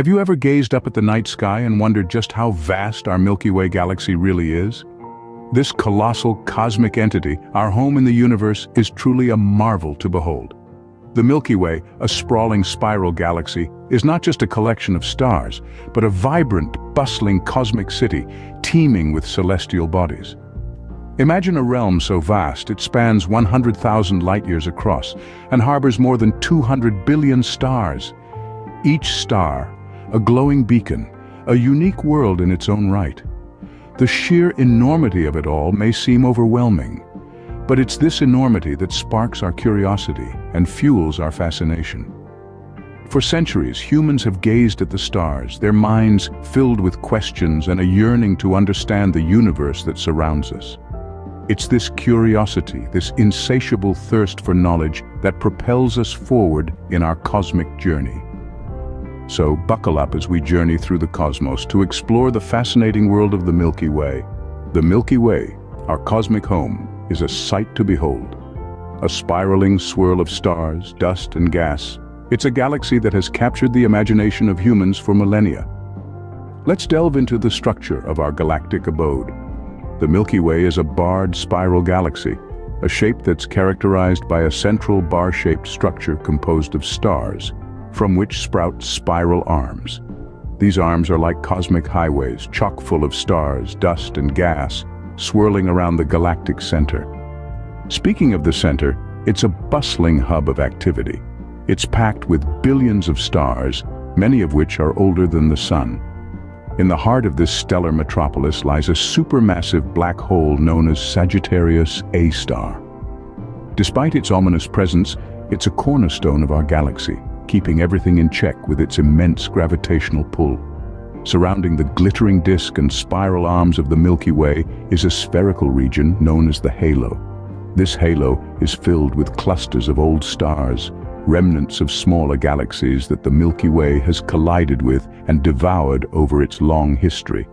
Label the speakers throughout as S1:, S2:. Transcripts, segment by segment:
S1: Have you ever gazed up at the night sky and wondered just how vast our Milky Way galaxy really is? This colossal cosmic entity, our home in the universe, is truly a marvel to behold. The Milky Way, a sprawling spiral galaxy, is not just a collection of stars, but a vibrant, bustling cosmic city teeming with celestial bodies. Imagine a realm so vast it spans 100,000 light-years across and harbors more than 200 billion stars. Each star, a glowing beacon, a unique world in its own right. The sheer enormity of it all may seem overwhelming, but it's this enormity that sparks our curiosity and fuels our fascination. For centuries, humans have gazed at the stars, their minds filled with questions and a yearning to understand the universe that surrounds us. It's this curiosity, this insatiable thirst for knowledge that propels us forward in our cosmic journey. So buckle up as we journey through the cosmos to explore the fascinating world of the Milky Way. The Milky Way, our cosmic home, is a sight to behold. A spiraling swirl of stars, dust and gas. It's a galaxy that has captured the imagination of humans for millennia. Let's delve into the structure of our galactic abode. The Milky Way is a barred spiral galaxy, a shape that's characterized by a central bar-shaped structure composed of stars, from which sprout spiral arms. These arms are like cosmic highways, chock full of stars, dust and gas, swirling around the galactic center. Speaking of the center, it's a bustling hub of activity. It's packed with billions of stars, many of which are older than the sun. In the heart of this stellar metropolis lies a supermassive black hole known as Sagittarius A star. Despite its ominous presence, it's a cornerstone of our galaxy, keeping everything in check with its immense gravitational pull. Surrounding the glittering disk and spiral arms of the Milky Way is a spherical region known as the halo. This halo is filled with clusters of old stars, remnants of smaller galaxies that the Milky Way has collided with and devoured over its long history.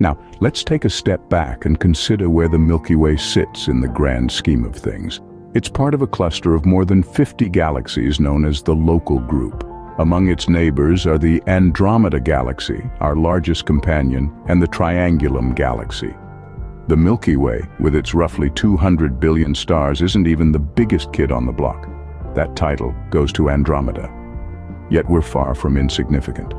S1: Now, let's take a step back and consider where the Milky Way sits in the grand scheme of things. It's part of a cluster of more than 50 galaxies known as the Local Group. Among its neighbors are the Andromeda Galaxy, our largest companion, and the Triangulum Galaxy. The Milky Way, with its roughly 200 billion stars, isn't even the biggest kid on the block. That title goes to Andromeda. Yet we're far from insignificant.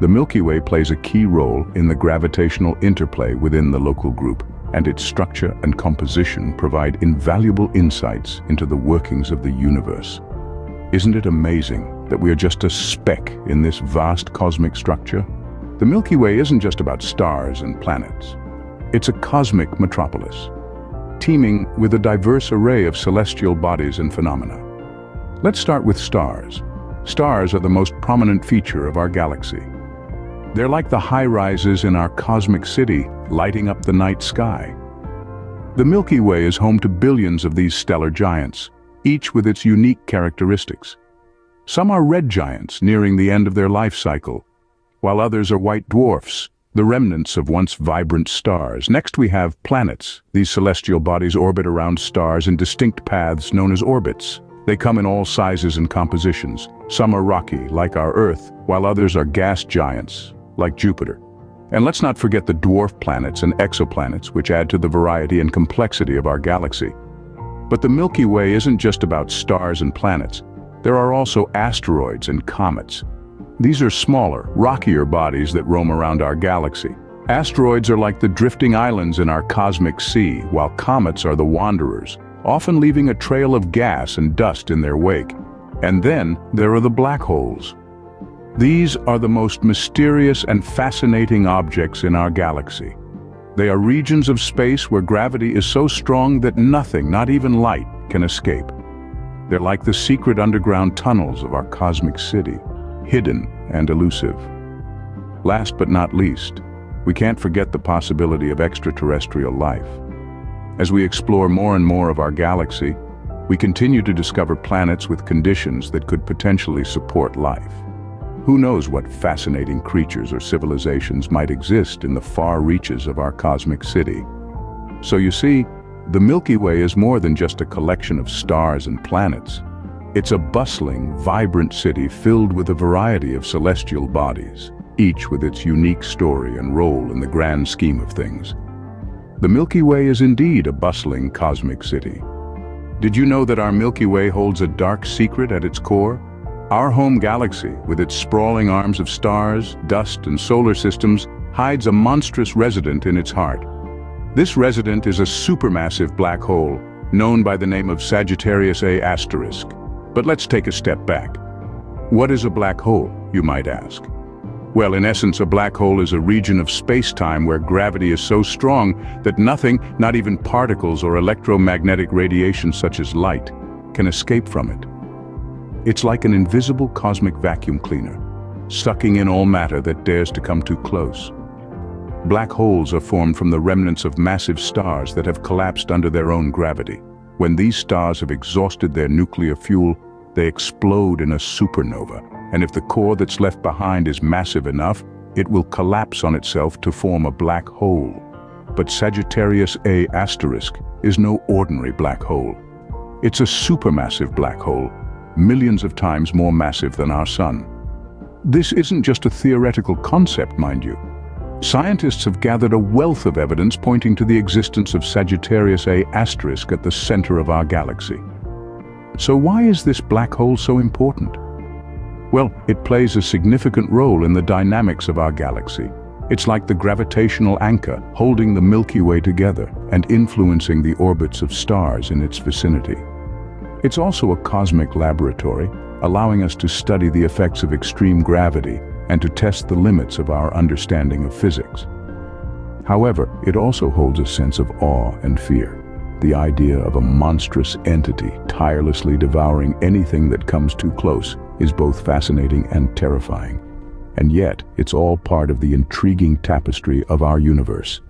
S1: The Milky Way plays a key role in the gravitational interplay within the local group, and its structure and composition provide invaluable insights into the workings of the universe. Isn't it amazing that we are just a speck in this vast cosmic structure? The Milky Way isn't just about stars and planets. It's a cosmic metropolis, teeming with a diverse array of celestial bodies and phenomena. Let's start with stars. Stars are the most prominent feature of our galaxy. They're like the high-rises in our cosmic city, lighting up the night sky. The Milky Way is home to billions of these stellar giants, each with its unique characteristics. Some are red giants nearing the end of their life cycle, while others are white dwarfs, the remnants of once vibrant stars. Next we have planets. These celestial bodies orbit around stars in distinct paths known as orbits. They come in all sizes and compositions. Some are rocky, like our Earth, while others are gas giants, like Jupiter. And let's not forget the dwarf planets and exoplanets, which add to the variety and complexity of our galaxy. But the Milky Way isn't just about stars and planets. There are also asteroids and comets. These are smaller, rockier bodies that roam around our galaxy. Asteroids are like the drifting islands in our cosmic sea, while comets are the wanderers, often leaving a trail of gas and dust in their wake. And then there are the black holes. These are the most mysterious and fascinating objects in our galaxy. They are regions of space where gravity is so strong that nothing, not even light, can escape. They're like the secret underground tunnels of our cosmic city, hidden and elusive. Last but not least, we can't forget the possibility of extraterrestrial life. As we explore more and more of our galaxy, we continue to discover planets with conditions that could potentially support life. Who knows what fascinating creatures or civilizations might exist in the far reaches of our cosmic city. So you see, the Milky Way is more than just a collection of stars and planets. It's a bustling, vibrant city filled with a variety of celestial bodies, each with its unique story and role in the grand scheme of things. The Milky Way is indeed a bustling cosmic city. Did you know that our Milky Way holds a dark secret at its core? Our home galaxy, with its sprawling arms of stars, dust and solar systems, hides a monstrous resident in its heart. This resident is a supermassive black hole, known by the name of Sagittarius A asterisk. But let's take a step back. What is a black hole, you might ask? Well, in essence, a black hole is a region of space-time where gravity is so strong that nothing, not even particles or electromagnetic radiation such as light, can escape from it. It's like an invisible cosmic vacuum cleaner, sucking in all matter that dares to come too close. Black holes are formed from the remnants of massive stars that have collapsed under their own gravity. When these stars have exhausted their nuclear fuel, they explode in a supernova, and if the core that's left behind is massive enough, it will collapse on itself to form a black hole. But Sagittarius A asterisk is no ordinary black hole. It's a supermassive black hole, millions of times more massive than our sun. This isn't just a theoretical concept, mind you. Scientists have gathered a wealth of evidence pointing to the existence of Sagittarius A asterisk at the center of our galaxy. So why is this black hole so important? Well, it plays a significant role in the dynamics of our galaxy. It's like the gravitational anchor holding the Milky Way together and influencing the orbits of stars in its vicinity. It's also a cosmic laboratory, allowing us to study the effects of extreme gravity and to test the limits of our understanding of physics. However, it also holds a sense of awe and fear. The idea of a monstrous entity tirelessly devouring anything that comes too close is both fascinating and terrifying. And yet, it's all part of the intriguing tapestry of our universe.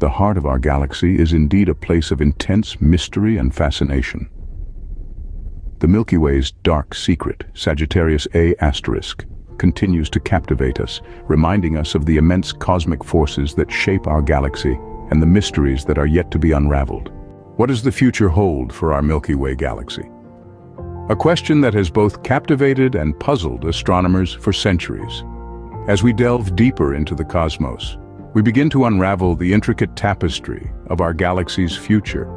S1: The heart of our galaxy is indeed a place of intense mystery and fascination. The Milky Way's dark secret, Sagittarius A continues to captivate us, reminding us of the immense cosmic forces that shape our galaxy and the mysteries that are yet to be unraveled. What does the future hold for our Milky Way galaxy? A question that has both captivated and puzzled astronomers for centuries. As we delve deeper into the cosmos, we begin to unravel the intricate tapestry of our galaxy's future.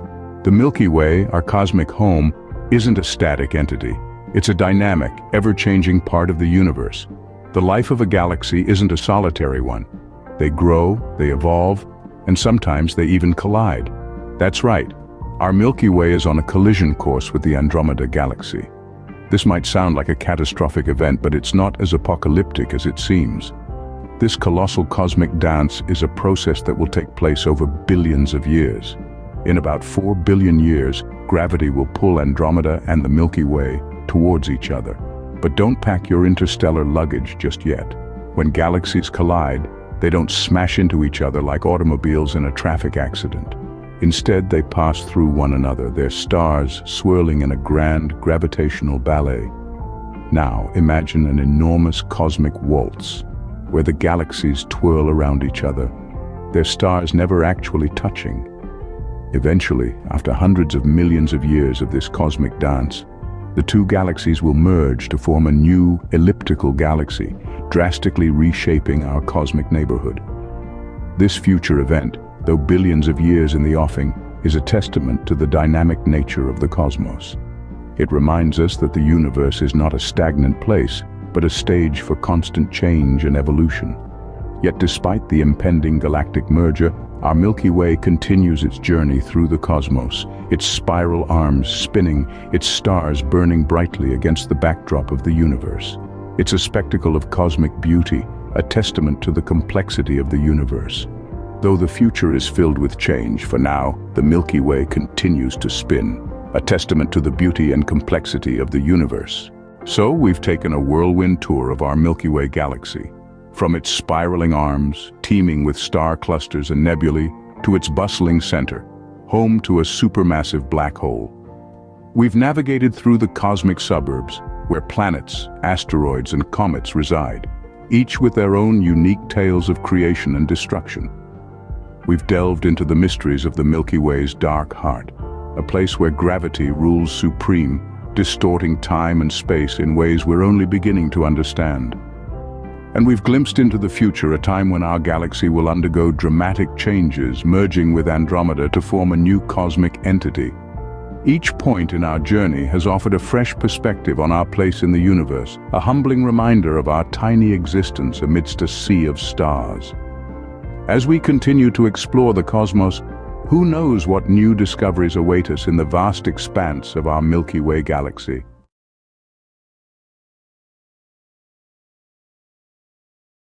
S1: The Milky Way, our cosmic home, isn't a static entity. It's a dynamic, ever-changing part of the universe. The life of a galaxy isn't a solitary one. They grow, they evolve, and sometimes they even collide. That's right. Our Milky Way is on a collision course with the Andromeda Galaxy. This might sound like a catastrophic event, but it's not as apocalyptic as it seems. This colossal cosmic dance is a process that will take place over billions of years. In about 4 billion years, gravity will pull Andromeda and the Milky Way towards each other. But don't pack your interstellar luggage just yet. When galaxies collide, they don't smash into each other like automobiles in a traffic accident. Instead, they pass through one another, their stars swirling in a grand gravitational ballet. Now, imagine an enormous cosmic waltz, where the galaxies twirl around each other, their stars never actually touching. Eventually, after hundreds of millions of years of this cosmic dance, the two galaxies will merge to form a new elliptical galaxy, drastically reshaping our cosmic neighborhood. This future event, though billions of years in the offing, is a testament to the dynamic nature of the cosmos. It reminds us that the universe is not a stagnant place, but a stage for constant change and evolution. Yet despite the impending galactic merger, our Milky Way continues its journey through the cosmos, its spiral arms spinning, its stars burning brightly against the backdrop of the universe. It's a spectacle of cosmic beauty, a testament to the complexity of the universe. Though the future is filled with change, for now, the Milky Way continues to spin, a testament to the beauty and complexity of the universe. So we've taken a whirlwind tour of our Milky Way galaxy, from its spiraling arms, teeming with star clusters and nebulae, to its bustling center, home to a supermassive black hole. We've navigated through the cosmic suburbs, where planets, asteroids and comets reside, each with their own unique tales of creation and destruction we've delved into the mysteries of the Milky Way's dark heart, a place where gravity rules supreme distorting time and space in ways we're only beginning to understand. And we've glimpsed into the future, a time when our galaxy will undergo dramatic changes, merging with Andromeda to form a new cosmic entity. Each point in our journey has offered a fresh perspective on our place in the universe, a humbling reminder of our tiny existence amidst a sea of stars. As we continue to explore the cosmos, who knows what new discoveries await us in the vast expanse of our Milky Way galaxy?